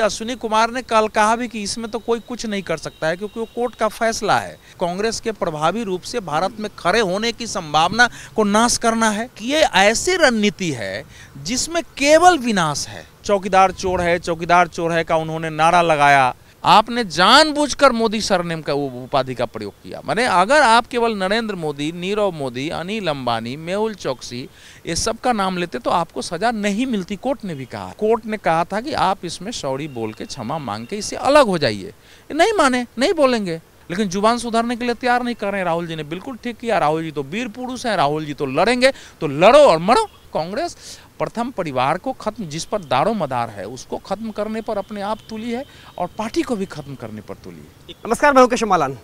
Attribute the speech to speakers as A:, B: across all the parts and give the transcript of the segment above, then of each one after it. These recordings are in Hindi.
A: अश्विनी कुमार ने कल कहा भी कि इसमें तो कोई कुछ नहीं कर सकता है, क्योंकि वो कोर्ट का फैसला है। कांग्रेस के प्रभावी रूप से भारत में खड़े होने की संभावना को नाश करना है। कि ये ऐसी रणनीति है जिसमें केवल विनाश है। चौकीदार चोर है, चौकीदार चोर है का उन्होंने नारा लगाया। आपने जानबूझकर मोदी सरनेम का उपाधि का प्रयोग किया। माने अगर आप केवल नरेंद्र मोदी, नीरव मोदी, अनिल अंबानी, मेहुल चौकसी, ये सब का नाम लेते तो आपको सजा नहीं मिलती, कोर्ट ने भी कहा। कोर्ट ने कहा था कि आप इसमें सॉरी बोल के क्षमा मांग के इससे अलग हो जाइए। नहीं माने, नहीं बोलेंगे। लेकिन ज़ुबान सुधारने के लिए तैयार नहीं कर रहे राहुल जी ने। बिल्कुल ठीक किया। राहुल जी तो वीर पुरुष हैं, राहुल जी तो लड़ेंगे। तो लड़ो और मरो। कांग्रेस प्रथम परिवार को खत्म, जिस पर दारो मदार है, उसको खत्म करने पर अपने आप तुली है और पार्टी को भी खत्म करने पर तुली है।
B: नमस्कार, मैं हूँ मालान।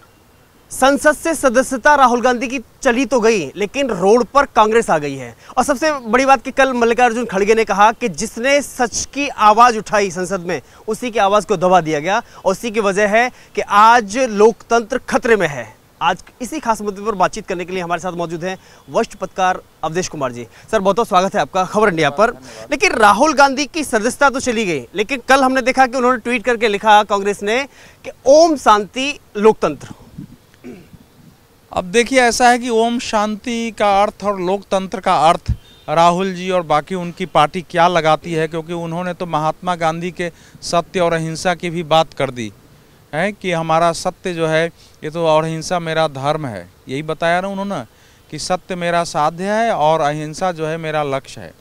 B: संसद से सदस्यता राहुल गांधी की चली तो गई, लेकिन रोड पर कांग्रेस आ गई है। और सबसे बड़ी बात कि कल मल्लिकार्जुन खड़गे ने कहा कि जिसने सच की आवाज़ उठाई संसद में, उसी की आवाज़ को दबा दिया गया। और उसी की वजह है कि आज लोकतंत्र खतरे में है। आज इसी खास मुद्दे पर बातचीत करने के लिए हमारे साथ मौजूद हैं वरिष्ठ पत्रकार अवधेश कुमार जी। सर बहुत बहुत स्वागत है आपका खबर इंडिया पर। लेकिन राहुल गांधी की सदस्यता तो चली गई लेकिन कल हमने देखा कि उन्होंने ट्वीट करके लिखा कांग्रेस ने कि ओम शांति लोकतंत्र।
A: अब देखिए ऐसा है कि ओम शांति का अर्थ और लोकतंत्र का अर्थ राहुल जी और बाकी उनकी पार्टी क्या लगाती है क्योंकि उन्होंने तो महात्मा गांधी के सत्य और अहिंसा की भी बात कर दी। है कि हमारा सत्य जो है, ये तो और अहिंसा मेरा धर्म है। यही बताया ना उन्होंने कि सत्य मेरा साध्य है और अहिंसा जो है मेरा लक्ष्य है।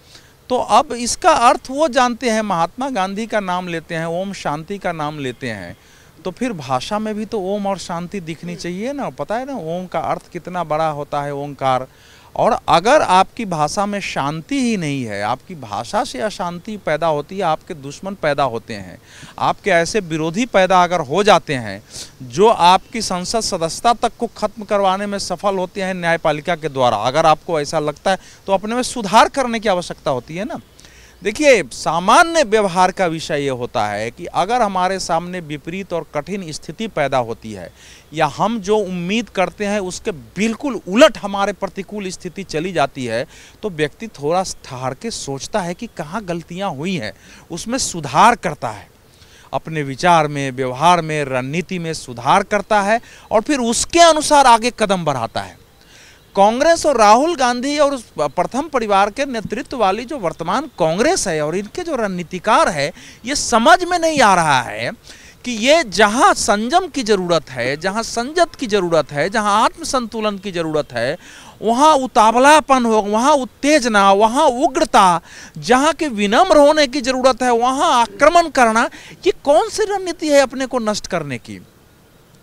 A: तो अब इसका अर्थ वो जानते हैं, महात्मा गांधी का नाम लेते हैं, ओम शांति का नाम लेते हैं। तो फिर भाषा में भी तो ओम और शांति दिखनी चाहिए ना, पता है ना, ओम का अर्थ कितना बड़ा होता है, ओंकार। और अगर आपकी भाषा में शांति ही नहीं है, आपकी भाषा से अशांति पैदा होती है, आपके दुश्मन पैदा होते हैं, आपके ऐसे विरोधी पैदा अगर हो जाते हैं, जो आपकी संसद सदस्यता तक को खत्म करवाने में सफल होते हैं न्यायपालिका के द्वारा, अगर आपको ऐसा लगता है तो अपने में सुधार करने की आवश्यकता होती है ना? देखिए, सामान्य व्यवहार का विषय ये होता है कि अगर हमारे सामने विपरीत और कठिन स्थिति पैदा होती है या हम जो उम्मीद करते हैं उसके बिल्कुल उलट हमारे प्रतिकूल स्थिति चली जाती है तो व्यक्ति थोड़ा ठहर के सोचता है कि कहाँ गलतियाँ हुई हैं, उसमें सुधार करता है। अपने विचार में, व्यवहार में, रणनीति में सुधार करता है और फिर उसके अनुसार आगे कदम बढ़ाता है। कांग्रेस और राहुल गांधी और उस प्रथम परिवार के नेतृत्व वाली जो वर्तमान कांग्रेस है और इनके जो रणनीतिकार है, ये समझ में नहीं आ रहा है कि ये जहाँ संयम की ज़रूरत है, जहाँ संजत की ज़रूरत है, जहाँ आत्मसंतुलन की ज़रूरत है, वहाँ उतावलापन हो, वहाँ उत्तेजना, वहाँ उग्रता, जहाँ के विनम्र होने की ज़रूरत है, वहाँ आक्रमण करना, ये कौन सी रणनीति है अपने को नष्ट करने की?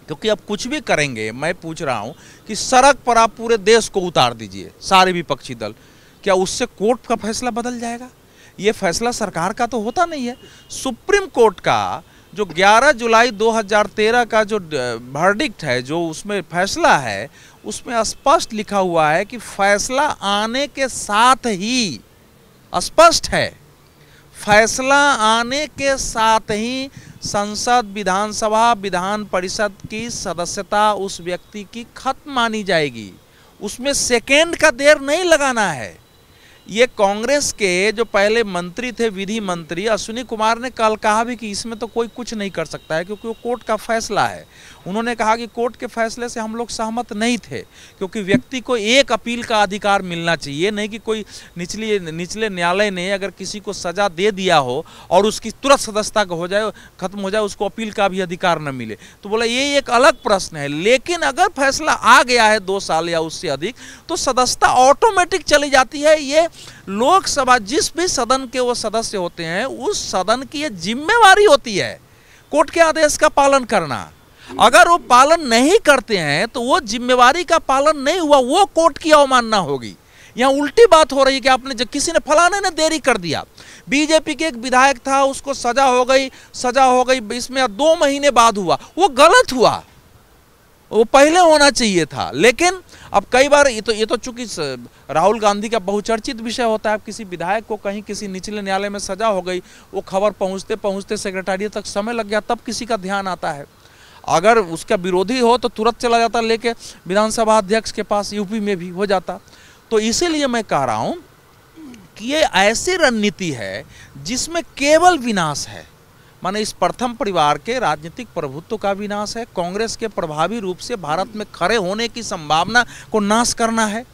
A: क्योंकि अब कुछ भी करेंगे, मैं पूछ रहा हूँ कि सड़क पर आप पूरे देश को उतार दीजिए, सारे विपक्षी दल। क्या उससे कोर्ट का फैसला बदल जाएगा? ये फैसला सरकार का तो होता नहीं है। सुप्रीम कोर्ट का जो 11 जुलाई 2013 का जो वर्डिक्ट है, जो उसमें फैसला है, उसमें स्पष्ट लिखा हुआ है कि फैसला आने के साथ ही, स्पष्ट है, फैसला आने के साथ ही संसद, विधानसभा, विधान परिषद की सदस्यता उस व्यक्ति की खत्म मानी जाएगी। उसमें सेकेंड का देर नहीं लगाना है। ये कांग्रेस के जो पहले मंत्री थे, विधि मंत्री, अश्विनी कुमार ने कल कहा भी कि इसमें तो कोई कुछ नहीं कर सकता है क्योंकि वो कोर्ट का फैसला है। उन्होंने कहा कि कोर्ट के फैसले से हम लोग सहमत नहीं थे, क्योंकि व्यक्ति को एक अपील का अधिकार मिलना चाहिए, नहीं कि कोई निचली, निचले न्यायालय ने अगर किसी को सजा दे दिया हो और उसकी तुरंत सदस्यता हो जाए, खत्म हो जाए, उसको अपील का भी अधिकार न मिले। तो बोला, ये एक अलग प्रश्न है, लेकिन अगर फैसला आ गया है दो साल या उससे अधिक तो सदस्यता ऑटोमेटिक चली जाती है। ये लोकसभा जिस भी सदन के वो सदस्य होते हैं, उस सदन की ये जिम्मेवारी होती है, कोर्ट के आदेश का पालन करना। अगर वो पालन नहीं करते हैं तो वो जिम्मेवारी का पालन नहीं हुआ, वो कोर्ट की अवमानना होगी। यहाँ उल्टी बात हो रही है कि आपने जब किसी ने फलाने ने देरी कर दिया, बीजेपी के एक विधायक था, उसको सजा हो गई, सजा हो गई, इसमें दो महीने बाद हुआ, वो गलत हुआ। वो पहले होना चाहिए था, लेकिन अब कई बार ये तो ये तो चूँकि राहुल गांधी का बहुचर्चित विषय होता है किसी विधायक को कहीं किसी निचले न्यायालय में सजा हो गई, वो खबर पहुँचते पहुँचते सेक्रेटारियत तक समय लग गया, तब किसी का ध्यान आता है। अगर उसका विरोधी हो तो तुरंत चला जाता लेके विधानसभा अध्यक्ष के पास यूपी में भी हो जाता। तो इसीलिए मैं कह रहा हूँ कि ये ऐसी रणनीति है जिसमें केवल विनाश है। माने इस प्रथम परिवार के राजनीतिक प्रभुत्व का विनाश है कांग्रेस के प्रभावी रूप से भारत में खड़े होने की संभावना को नाश करना है।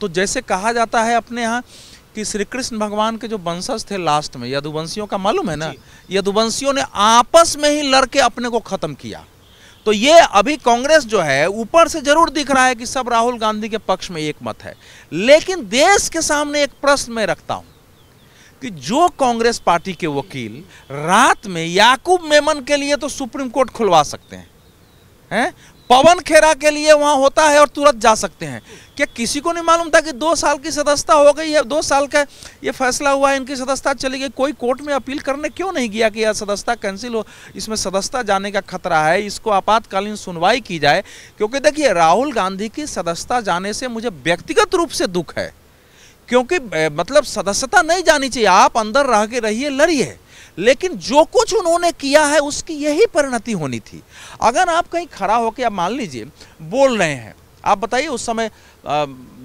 A: तो जैसे कहा जाता है अपने यहाँ कि श्री कृष्ण भगवान के जो वंशज थे लास्ट में यदुवंशियों का मालूम है ना? यदुवंशियों ने आपस में ही लड़के अपने को खत्म किया। तो ये अभी कांग्रेस जो है, ऊपर से ज़रूर दिख रहा है कि सब राहुल गांधी के पक्ष में एक मत है। लेकिन देश के सामने एक प्रश्न मैं रखता हूँ कि जो कांग्रेस पार्टी के वकील रात में याकूब मेमन के लिए तो सुप्रीम कोर्ट खुलवा सकते हैं। हैं? पवन खेरा के लिए वहाँ होता है और तुरंत जा सकते हैं। क्या किसी को नहीं मालूम था कि दो साल की सदस्यता हो गई है? दो साल का ये फैसला हुआ है इनकी सदस्यता चली गई। कोई कोर्ट में अपील करने क्यों नहीं गया कि यह सदस्यता कैंसिल हो? इसमें सदस्यता जाने का खतरा है। इसको आपातकालीन सुनवाई की जाए, क्योंकि देखिए, राहुल गांधी की सदस्यता जाने से मुझे व्यक्तिगत रूप से दुख है। क्योंकि मतलब सदस्यता नहीं जानी चाहिए। आप अंदर रह के रहिए, लड़िए। लेकिन जो कुछ उन्होंने किया है, उसकी यही परिणति होनी थी। अगर आप कहीं खड़ा होकर आप मान लीजिए, बोल रहे हैं, आप बताइए उस समय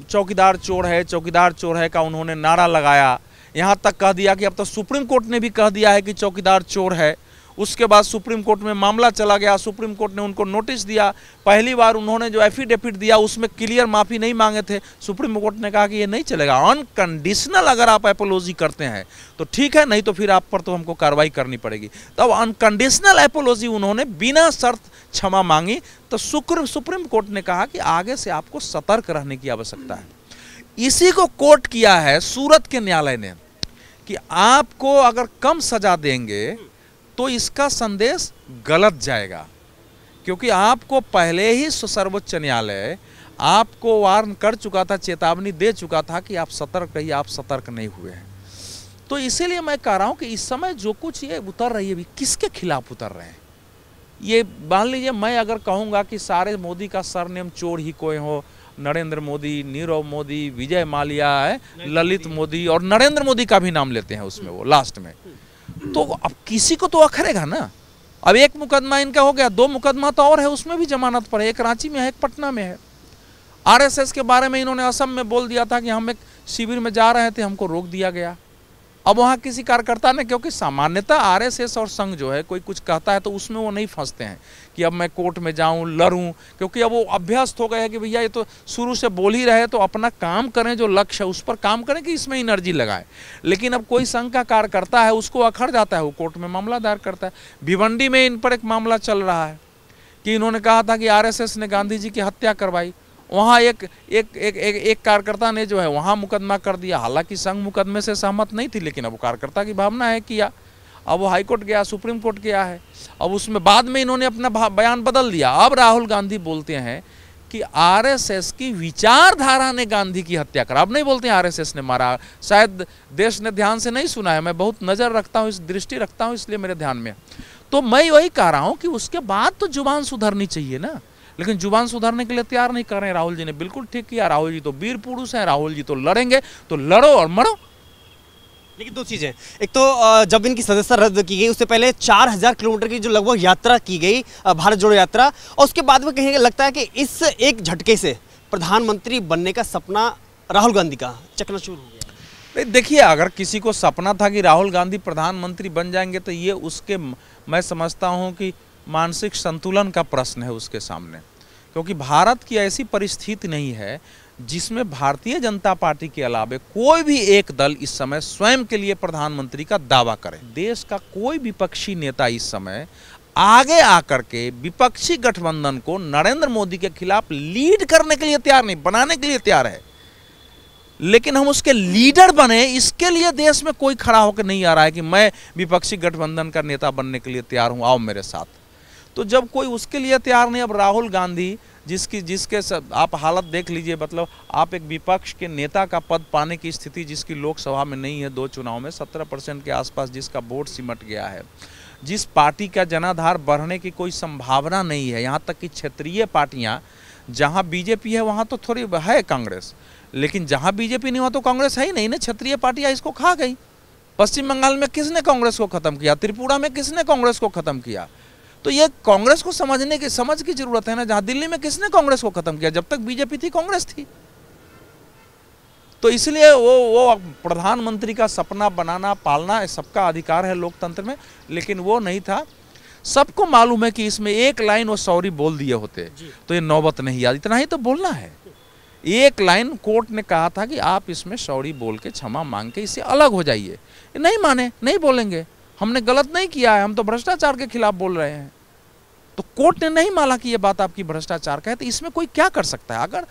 A: चौकीदार चोर है, चौकीदार चोर है का उन्होंने नारा लगाया। यहाँ तक कह दिया कि अब तो सुप्रीम कोर्ट ने भी कह दिया है कि चौकीदार चोर है। उसके बाद सुप्रीम कोर्ट में मामला चला गया। सुप्रीम कोर्ट ने उनको नोटिस दिया। पहली बार उन्होंने जो एफिडेविट दिया, उसमें क्लियर माफ़ी नहीं मांगे थे। सुप्रीम कोर्ट ने कहा कि ये नहीं चलेगा। अनकंडीशनल अगर आप एपोलॉजी करते हैं तो ठीक है, नहीं तो फिर आप पर तो हमको कार्रवाई करनी पड़ेगी। तब अनकंडीशनल एपोलॉजी उन्होंने बिना शर्त क्षमा मांगी तो शुक्र, सुप्रीम कोर्ट ने कहा कि आगे से आपको सतर्क रहने की आवश्यकता है। इसी को कोर्ट किया है, सूरत के न्यायालय ने, कि आपको अगर कम सजा देंगे तो इसका संदेश गलत जाएगा। क्योंकि आपको पहले ही सर्वोच्च न्यायालय आपको वार्न कर चुका था चेतावनी दे चुका था कि आप सतर्क रहिए आप सतर्क नहीं हुए हैं। तो इसीलिए मैं कह रहा हूँ कि इस समय जो कुछ ये उतर रही है किसके खिलाफ उतर रहे हैं? ये मान लीजिए मैं अगर कहूँगा कि सारे मोदी का सरनेम चोर ही कोई हो नरेंद्र मोदी नीरव मोदी विजय मालिया है ललित मोदी और नरेंद्र मोदी का भी नाम लेते हैं उसमें वो लास्ट में। तो अब किसी को तो अखरेगा ना। अब एक मुकदमा इनका हो गया, दो मुकदमा तो और है, उसमें भी जमानत पर है एक रांची में है, एक पटना में है। आरएसएस के बारे में इन्होंने असम में बोल दिया था कि हम एक शिविर में जा रहे थे, हमको रोक दिया गया। अब वहाँ किसी कार्यकर्ता ने, क्योंकि सामान्यतः आरएसएस और संघ जो है, कोई कुछ कहता है तो उसमें वो नहीं फंसते हैं कि अब मैं कोर्ट में जाऊँ, लड़ूँ, क्योंकि अब वो अभ्यस्त हो गए हैं कि भैया ये तो शुरू से बोल ही रहे तो अपना काम करें, जो लक्ष्य है उस पर काम करें कि इसमें एनर्जी लगाए। लेकिन अब कोई संघ का कार्यकर्ता है, उसको अखड़ जाता है, वो कोर्ट में मामला दायर करता है। भिवंडी में इन पर एक मामला चल रहा है, कि इन्होंने कहा था कि आरएसएस ने गांधी जी की हत्या करवाई। वहाँ एक एक एक एक, एक कार्यकर्ता ने जो है वहाँ मुकदमा कर दिया। हालाँकि संघ मुकदमे से सहमत नहीं थी लेकिन अब कार्यकर्ता की भावना है किया अब वो हाईकोर्ट गया सुप्रीम कोर्ट गया है। अब उसमें बाद में इन्होंने अपना बयान बदल दिया। अब राहुल गांधी बोलते हैं कि आरएसएस की विचारधारा ने गांधी की हत्या करा। अब नहीं बोलते आरएसएस ने मारा। शायद देश ने ध्यान से नहीं सुना है। मैं बहुत नज़र रखता हूँ इस दृष्टि रखता हूँ इसलिए मेरे ध्यान में तो मैं वही कह रहा हूँ कि उसके बाद तो ज़ुबान सुधरनी चाहिए ना। लेकिन ज़ुबान सुधारने के लिए तैयार नहीं कर रहे हैं। राहुल जी ने बिल्कुल ठीक किया। राहुल जी तो वीर पुरुष हैं राहुल जी तो लड़ेंगे तो लड़ो और मरो।
B: लेकिन दो चीज़ें एक तो जब इनकी सदस्यता रद्द की गई उससे पहले चार हज़ार किलोमीटर की जो लगभग यात्रा की गई भारत जोड़ो यात्रा और उसके बाद में कहीं लगता है कि इस एक झटके से प्रधानमंत्री बनने का सपना राहुल गांधी का चकना शुरू हो गया।
A: देखिए अगर किसी को सपना था कि राहुल गांधी प्रधानमंत्री बन जाएँगे तो ये उसके मैं समझता हूँ कि मानसिक संतुलन का प्रश्न है उसके सामने। क्योंकि भारत की ऐसी परिस्थिति नहीं है, जिसमें भारतीय जनता पार्टी के अलावे कोई भी एक दल इस समय स्वयं के लिए प्रधानमंत्री का दावा करे। देश का कोई विपक्षी नेता इस समय आगे आकर के विपक्षी गठबंधन को नरेंद्र मोदी के खिलाफ लीड करने के लिए तैयार नहीं, बनाने के लिए तैयार है। लेकिन हम उसके लीडर बने, इसके लिए देश में कोई खड़ा होकर नहीं आ रहा है कि मैं विपक्षी गठबंधन का नेता बनने के लिए तैयार हूँ, आओ मेरे साथ। तो जब कोई उसके लिए तैयार नहीं, अब राहुल गांधी जिसकी, जिसके सब आप हालत देख लीजिए मतलब आप एक विपक्ष के नेता का पद पाने की स्थिति जिसकी लोकसभा में नहीं है, दो चुनाव में, सत्रह परसेंट के आसपास जिसका वोट सिमट गया है, जिस पार्टी का जनाधार बढ़ने की कोई संभावना नहीं है, यहाँ तक कि क्षेत्रीय पार्टियाँ, जहाँ बीजेपी है, वहाँ तो थोड़ी है कांग्रेस, लेकिन जहाँ बीजेपी नहीं हुआ तो कांग्रेस है ही नहीं ना, क्षेत्रीय पार्टियाँ इसको खा गई। पश्चिम बंगाल में किसने कांग्रेस को खत्म किया? त्रिपुरा में किसने कांग्रेस को खत्म किया? तो ये कांग्रेस को समझने की समझ की ज़रूरत है ना जहाँ दिल्ली में किसने कांग्रेस को खत्म किया? जब तक बीजेपी थी कांग्रेस थी। तो इसलिए वो वो प्रधानमंत्री का सपना बनाना पालना सबका अधिकार है लोकतंत्र में लेकिन वो नहीं था। सबको मालूम है कि इसमें एक लाइन वो सॉरी बोल दिए होते। तो ये नौबत नहीं याद इतना ही तो बोलना है। एक लाइन कोर्ट ने कहा था कि आप इसमें सॉरी बोल के क्षमा मांग के इससे अलग हो जाइए। नहीं माने नहीं बोलेंगे। हमने गलत नहीं किया है हम तो भ्रष्टाचार के खिलाफ बोल रहे हैं। तो कोर्ट ने नहीं माना कि ये बात आपकी भ्रष्टाचार का है तो इसमें कोई क्या कर सकता है? अगर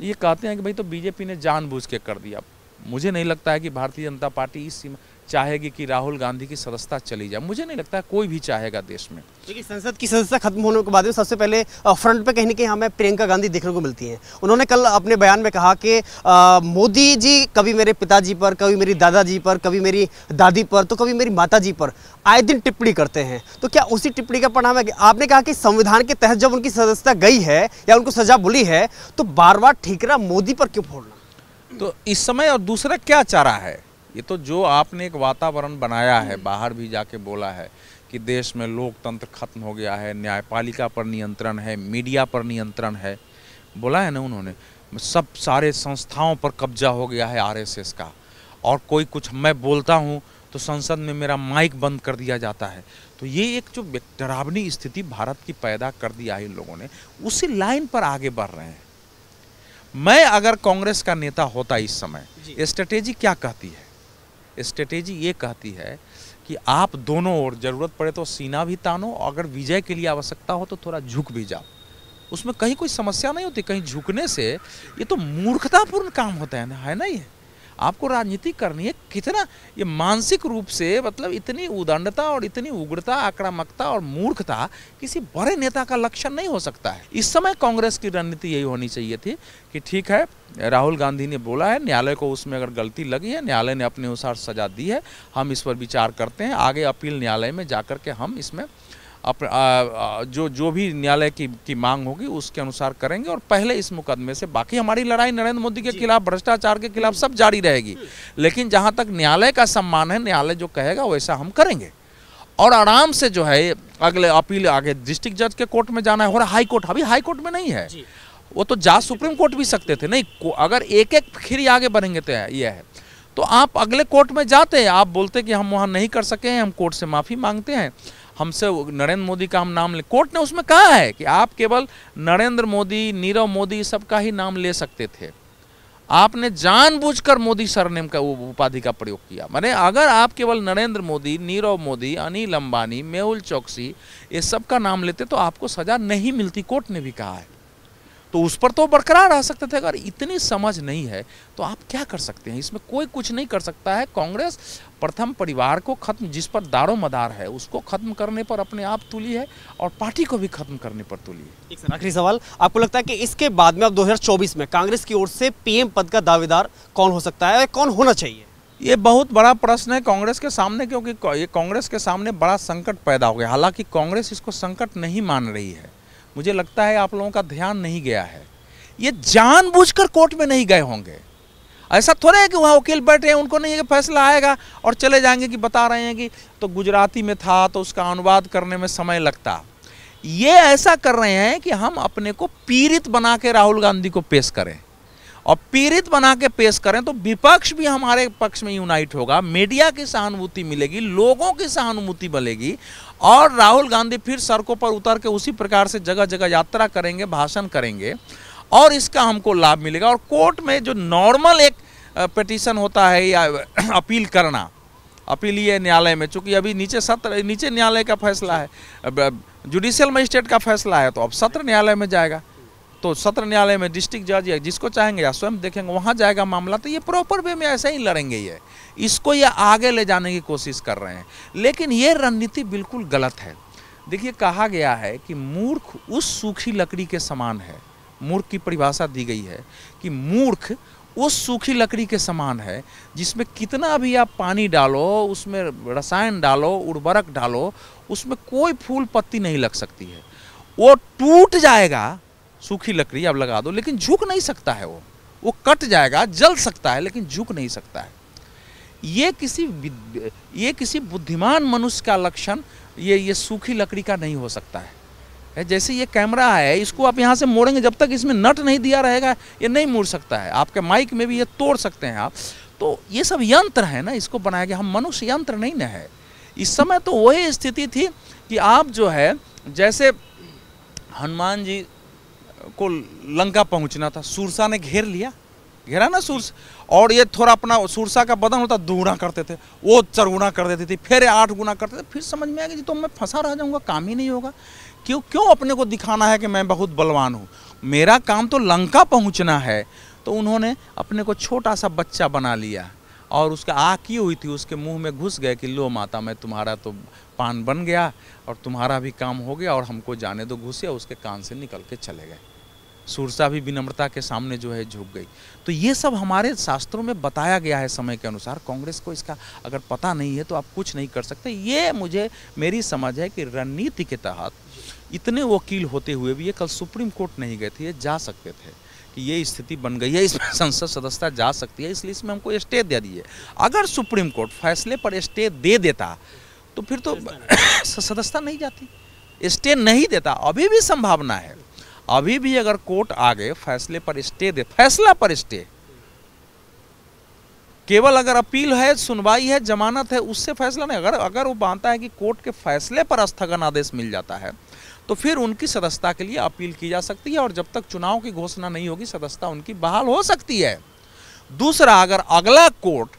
A: ये कहते हैं कि भाई तो बीजेपी ने जानबूझ के कर दिया। मुझे नहीं लगता है कि भारतीय जनता पार्टी इस सीमा चाहेगी कि राहुल गांधी की सदस्यता चली जाए। मुझे नहीं लगता कोई भी चाहेगा देश में।
B: देखिए संसद की सदस्यता खत्म होने के बाद में सबसे पहले फ्रंट पे कहीं ना कहीं हमें प्रियंका गांधी देखने को मिलती हैं। उन्होंने कल अपने बयान में कहा कि मोदी जी कभी मेरे पिताजी पर कभी मेरी दादाजी पर कभी मेरी दादी पर तो कभी मेरी माता पर आए दिन टिप्पणी करते हैं। तो क्या उसी टिप्पणी का परिणाम है आपने कहा कि संविधान के तहत जब उनकी सदस्यता गई है या उनको सजा बुली है तो बार बार ठीकरा मोदी पर क्यों फोड़ना?
A: तो इस समय और दूसरा क्या चारा है? ये तो जो आपने एक वातावरण बनाया है बाहर भी जाके बोला है कि देश में लोकतंत्र खत्म हो गया है न्यायपालिका पर नियंत्रण है मीडिया पर नियंत्रण है बोला है ना उन्होंने सब सारे संस्थाओं पर कब्जा हो गया है आरएसएस का। और कोई कुछ मैं बोलता हूँ तो संसद में मेरा माइक बंद कर दिया जाता है। तो ये एक जो डरावनी स्थिति भारत की पैदा कर दिया है इन लोगों ने उसी लाइन पर आगे बढ़ रहे हैं। मैं अगर कांग्रेस का नेता होता इस समय स्ट्रेटेजी क्या कहती है? स्ट्रेटेजी ये कहती है कि आप दोनों ओर ज़रूरत पड़े तो सीना भी तानो, अगर विजय के लिए आवश्यकता हो तो थोड़ा झुक भी जाओ। उसमें कहीं कोई समस्या नहीं होती, कहीं झुकने से ये तो मूर्खतापूर्ण काम होता है ना है ना ये? आपको राजनीति करनी है, कितना ये मानसिक रूप से मतलब इतनी उदंडता और इतनी उग्रता, आक्रामकता और मूर्खता किसी बड़े नेता का लक्षण नहीं हो सकता है। इस समय कांग्रेस की रणनीति यही होनी चाहिए थी कि ठीक है, राहुल गांधी ने बोला है, न्यायालय को उसमें अगर गलती लगी है, न्यायालय ने अपने अनुसार सजा दी है, हम इस पर विचार करते हैं, आगे अपील न्यायालय में जाकर के हम इसमें अप, आ, जो जो भी न्यायालय की की मांग होगी उसके अनुसार करेंगे और पहले इस मुकदमे से बाकी हमारी लड़ाई नरेंद्र मोदी के खिलाफ भ्रष्टाचार के खिलाफ सब जारी रहेगी। लेकिन जहाँ तक न्यायालय का सम्मान है न्यायालय जो कहेगा वैसा हम करेंगे। और आराम से जो है अगले अपील आगे डिस्ट्रिक्ट जज के कोर्ट में जाना है और हाई कोर्ट अभी हाई कोर्ट में नहीं है। वो तो जा सुप्रीम कोर्ट भी सकते थे नहीं अगर एक एक खीरी आगे बढ़ेंगे तो यह है। तो आप अगले कोर्ट में जाते हैं आप बोलते कि हम वहाँ नहीं कर सके हैं हम कोर्ट से माफ़ी मांगते हैं। हमसे नरेंद्र मोदी का हम नाम ले, कोर्ट ने उसमें कहा है कि आप केवल नरेंद्र मोदी, नीरव मोदी सबका ही नाम ले सकते थे। आपने जानबूझकर मोदी सरनेम का उपाधि का प्रयोग किया। मैंने अगर आप केवल नरेंद्र मोदी, नीरव मोदी, अनिल अंबानी, मेहुल चौकसी, ये सब का नाम लेते तो आपको सजा नहीं मिलती, कोर्ट ने भी कहा है। तो उस पर तो बरकरार रह सकते थे। अगर इतनी समझ नहीं है तो आप क्या कर सकते हैं? इसमें कोई कुछ नहीं कर सकता है। कांग्रेस प्रथम परिवार को खत्म जिस पर दारो मदार है उसको खत्म करने पर अपने आप तुली है और पार्टी को भी खत्म करने पर तुली है।
B: आखिरी सवाल आपको लगता है कि इसके बाद में अब 2024 में कांग्रेस की ओर से पीएम पद का दावेदार कौन हो सकता है कौन होना चाहिए?
A: ये बहुत बड़ा प्रश्न है कांग्रेस के सामने क्योंकि ये कांग्रेस के सामने बड़ा संकट पैदा हो गया। हालाँकि कांग्रेस इसको संकट नहीं मान रही है। मुझे लगता है आप लोगों का ध्यान नहीं गया है। ये जानबूझकर कोर्ट में नहीं गए होंगे। ऐसा थोड़ा है कि वहाँ वकील बैठे हैं, उनको नहीं है कि फैसला आएगा और चले जाएँगे कि बता रहे हैं कि तो गुजराती में था तो उसका अनुवाद करने में समय लगता। ये ऐसा कर रहे हैं कि हम अपने को पीड़ित बना के राहुल गांधी को पेश करें। और पीड़ित बना के पेश करें तो विपक्ष भी हमारे पक्ष में यूनाइट होगा। मीडिया की सहानुभूति मिलेगी, लोगों की सहानुभूति बनेगी और राहुल गांधी फिर सड़कों पर उतर के उसी प्रकार से जगह जगह यात्रा करेंगे, भाषण करेंगे और इसका हमको लाभ मिलेगा। और कोर्ट में जो नॉर्मल एक पिटीशन होता है या अपील करना, अपीलीय न्यायालय में, चूँकि अभी नीचे सत्र, नीचे न्यायालय का फैसला है जुडिशियल मजिस्ट्रेट का फैसला है तो अब सत्र न्यायालय में जाएगा। तो सत्र न्यायालय में डिस्ट्रिक्ट जज या जिसको चाहेंगे या स्वयं देखेंगे, वहाँ जाएगा मामला तो ये प्रॉपर वे में ऐसे ही लड़ेंगे ये। इसको ये आगे ले जाने की कोशिश कर रहे हैं। लेकिन ये रणनीति बिल्कुल गलत है। देखिए, कहा गया है कि मूर्ख उस सूखी लकड़ी के समान है। मूर्ख की परिभाषा दी गई है कि मूर्ख उस सूखी लकड़ी के समान है, जिसमें कितना भी आप पानी डालो, उसमें रसायन डालो, उर्वरक डालो, उसमें कोई फूल पत्ती नहीं लग सकती है। वो टूट जाएगा सूखी लकड़ी आप लगा दो, लेकिन झुक नहीं सकता है वो। वो कट जाएगा, जल सकता है, लेकिन झुक नहीं सकता है। ये किसी ये किसी बुद्धिमान मनुष्य का लक्षण, ये ये सूखी लकड़ी का नहीं हो सकता है, जैसे ये कैमरा है, इसको आप यहाँ से मोड़ेंगे, जब तक इसमें नट नहीं दिया रहेगा, ये नहीं मुड़ सकता है। आपके माइक में भी ये तोड़ सकते हैं आप। तो ये सब यंत्र है ना, इसको बनाया गया। हम मनुष्य यंत्र नहीं ना है। इस समय तो वही स्थिति थी कि आप जो है, जैसे हनुमान जी को लंका पहुँचना था। सुरसा ने घेर लिया। घेरा ना सुरस? और ये थोड़ा अपना सुरसा का बदन होता, दुगुना करते थे। वो चरगुना कर देती थी, फिर आठ गुना करते थे। फिर समझ में आ गया जी तो मैं फंसा रह जाऊँगा, काम ही नहीं होगा। क्यों क्यों अपने को दिखाना है कि मैं बहुत बलवान हूँ? मेरा काम तो लंका पहुँचना है। तो उन्होंने अपने को छोटा सा बच्चा बना लिया। और उसका आँख की हुई थी, उसके मुँह में घुस गए कि, लो माता, मैं तुम्हारा तो पान बन गया और तुम्हारा भी काम हो गया और हमको जाने दो, घुसे उसके कान से निकल के चले गए। सुरसा भी विनम्रता के सामने जो है झुक गई। तो ये सब हमारे शास्त्रों में बताया गया है समय के अनुसार। कांग्रेस को इसका अगर पता नहीं है तो आप कुछ नहीं कर सकते। ये मुझे मेरी समझ है कि रणनीति के तहत इतने वकील होते हुए भी ये कल सुप्रीम कोर्ट नहीं गए थे ये जा सकते थे कि ये स्थिति बन गई है इसमें संसद सदस्यता जा सकती है इसलिए इसमें हमको स्टे दे दिए अगर सुप्रीम कोर्ट फैसले पर स्टे दे देता तो फिर तो सदस्यता नहीं जाती। स्टे नहीं देता अभी भी संभावना है। अभी भी अगर कोर्ट आगे फैसले पर स्टे दे, फैसला पर स्टे। केवल अगर अपील है, सुनवाई है, जमानत है, उससे फैसला नहीं। अगर अगर वो मानता है कि कोर्ट के फैसले पर स्थगन आदेश मिल जाता है तो फिर उनकी सदस्यता के लिए अपील की जा सकती है और जब तक चुनाव की घोषणा नहीं होगी, सदस्यता उनकी बहाल हो सकती है। दूसरा, अगर अगला कोर्ट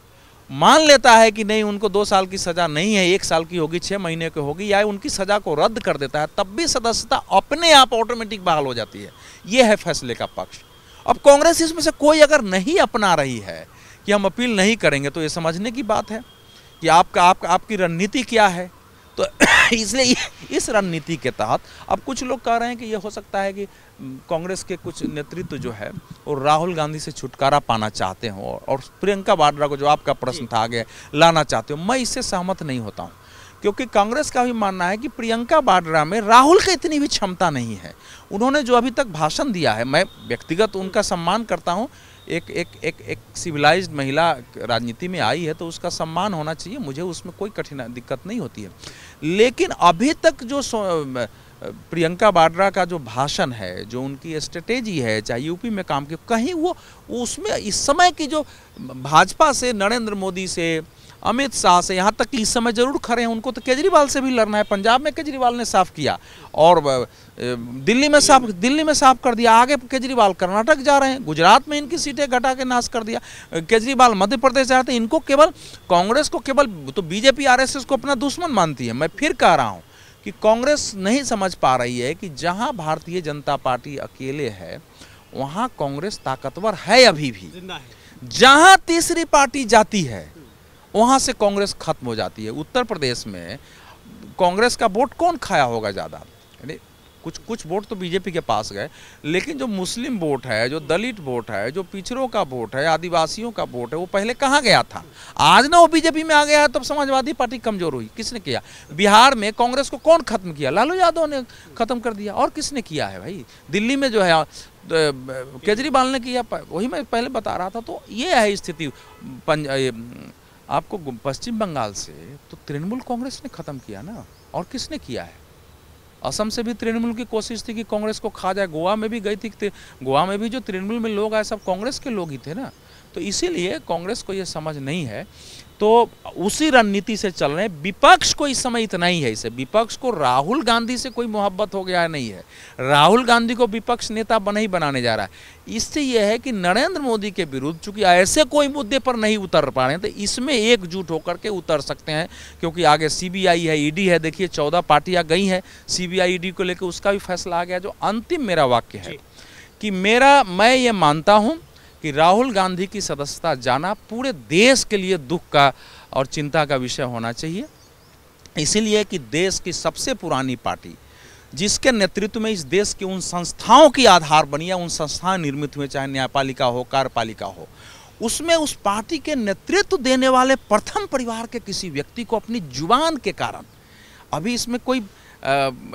A: मान लेता है कि नहीं, उनको दो साल की सजा नहीं है, एक साल की होगी छः महीने की होगी, या उनकी सजा को रद्द कर देता है, तब भी सदस्यता अपने आप ऑटोमेटिक बहाल हो जाती है। ये है फैसले का पक्ष। अब कांग्रेस इसमें से कोई अगर नहीं अपना रही है कि हम अपील नहीं करेंगे तो ये समझने की बात है कि आपका आपका आपकी रणनीति क्या है? तो इसलिए इस रणनीति के तहत अब कुछ लोग कह रहे हैं कि ये हो सकता है कि कांग्रेस के कुछ नेतृत्व जो है, वो राहुल गांधी से छुटकारा पाना चाहते हो और प्रियंका वाड्रा को जो आपका प्रश्न था आगे लाना चाहते हो, मैं इससे सहमत नहीं होता हूँ। क्योंकि कांग्रेस का भी मानना है कि प्रियंका वाड्रा में राहुल की इतनी भी क्षमता नहीं है। उन्होंने जो अभी तक भाषण दिया है, मैं व्यक्तिगत उनका सम्मान करता हूँ एक एक एक एक सिविलाइज्ड महिला राजनीति में आई है तो उसका सम्मान होना चाहिए। मुझे उसमें कोई कठिनाई दिक्कत नहीं होती है। लेकिन अभी तक जो प्रियंका वाड्रा का जो भाषण है, जो उनकी स्ट्रेटेजी है, चाहे यूपी में काम की कहीं वो, उसमें इस समय की जो भाजपा से, नरेंद्र मोदी से अमित शाह से यहाँ तक कि इस समय ज़रूर खड़े हैं। उनको तो केजरीवाल से भी लड़ना है। पंजाब में केजरीवाल ने साफ़ किया और दिल्ली में साफ़ दिल्ली में साफ़ कर दिया। आगे केजरीवाल कर्नाटक जा रहे हैं। गुजरात में इनकी सीटें घटा के नाश कर दिया। केजरीवाल मध्य प्रदेश जा रहे थे इनको केवल कांग्रेस को केवल तो बीजेपी आरएसएस को अपना दुश्मन मानती है। मैं फिर कह रहा हूँ कि कांग्रेस नहीं समझ पा रही है कि जहाँ भारतीय जनता पार्टी अकेले है वहाँ कांग्रेस ताकतवर है अभी भी। जहाँ तीसरी पार्टी जाती है वहाँ से कांग्रेस खत्म हो जाती है। उत्तर प्रदेश में कांग्रेस का वोट कौन खाया होगा ज़्यादा? यानी कुछ कुछ वोट तो बीजेपी के पास गए, लेकिन जो मुस्लिम वोट है, जो दलित वोट है, जो पिछड़ों का वोट है, आदिवासियों का वोट है, वो पहले कहाँ गया था? आज ना वो बीजेपी में आ गया है, तब समाजवादी पार्टी कमज़ोर हुई। किसने किया? बिहार में कांग्रेस को कौन खत्म किया? लालू यादव ने खत्म कर दिया। और किसने किया है भाई? दिल्ली में जो है केजरीवाल ने किया। वही मैं पहले बता रहा था तो ये है स्थिति। आपको पश्चिम बंगाल से तो तृणमूल कांग्रेस ने ख़त्म किया ना? और किसने किया है? असम से भी तृणमूल की कोशिश थी कि कांग्रेस को खा जाए। गोवा में भी गई थी गोवा में भी जो तृणमूल में लोग आए, सब कांग्रेस के लोग ही थे ना? तो इसीलिए कांग्रेस को ये समझ नहीं है। तो उसी रणनीति से चल रहे हैं। विपक्ष को इस समय इतना ही है इसे। विपक्ष को राहुल गांधी से कोई मोहब्बत हो गया नहीं है। राहुल गांधी को विपक्ष नेता बना ही बनाने जा रहा है। इससे यह है कि नरेंद्र मोदी के विरुद्ध चूँकि ऐसे कोई मुद्दे पर नहीं उतर पा रहे हैं तो इसमें एकजुट होकर के उतर सकते हैं क्योंकि आगे सीबीआई है ईडी है देखिए चौदह पार्टियाँ गई हैं सीबीआई ईडी को लेकर उसका भी फैसला आ गया जो अंतिम मेरा वाक्य है कि मेरा मैं ये मानता हूँ कि राहुल गांधी की सदस्यता जाना पूरे देश के लिए दुख का और चिंता का विषय होना चाहिए। इसीलिए कि देश की सबसे पुरानी पार्टी, जिसके नेतृत्व में इस देश की उन संस्थाओं की आधार बनी है उन संस्थाएँ निर्मित हुए चाहे न्यायपालिका हो, कार्यपालिका हो, उसमें उस पार्टी के नेतृत्व देने वाले प्रथम परिवार के किसी व्यक्ति को अपनी ज़ुबान के कारण, अभी इसमें कोई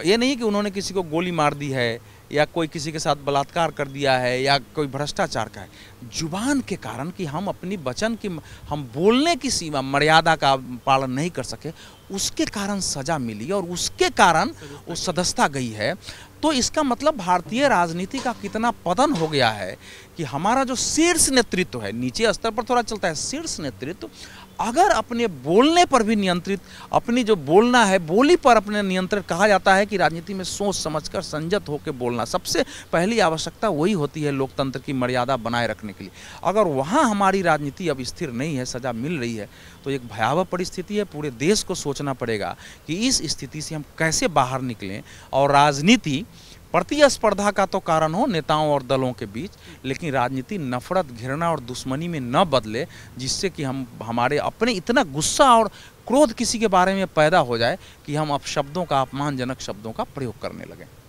A: ये नहीं कि उन्होंने किसी को गोली मार दी है या कोई किसी के साथ बलात्कार कर दिया है या कोई भ्रष्टाचार का है, ज़ुबान के कारण कि हम अपनी वचन की हम बोलने की सीमा, मर्यादा का पालन नहीं कर सके, उसके कारण सज़ा मिली और उसके कारण वो सदस्यता गई है। तो इसका मतलब भारतीय राजनीति का कितना पतन हो गया है कि हमारा जो शीर्ष नेतृत्व है, नीचे स्तर पर थोड़ा चलता है, शीर्ष नेतृत्व अगर अपने बोलने पर भी नियंत्रित, अपनी जो बोलना है, बोली पर अपने नियंत्रण कहा जाता है कि राजनीति में सोच समझकर संजत होकर बोलना, सबसे पहली आवश्यकता वही होती है लोकतंत्र की मर्यादा बनाए रखने के लिए। अगर वहाँ हमारी राजनीति अब स्थिर नहीं है, सजा मिल रही है तो एक भयावह परिस्थिति है, पूरे देश को सोचना पड़ेगा कि इस स्थिति से हम कैसे बाहर निकलें और राजनीति प्रतिस्पर्धा का तो कारण हो नेताओं और दलों के बीच, लेकिन राजनीति नफरत, घृणा और दुश्मनी में न बदले, जिससे कि हम, हमारे अपने इतना गुस्सा और क्रोध किसी के बारे में पैदा हो जाए कि हम अपशब्दों का, अपमानजनक शब्दों का प्रयोग करने लगें।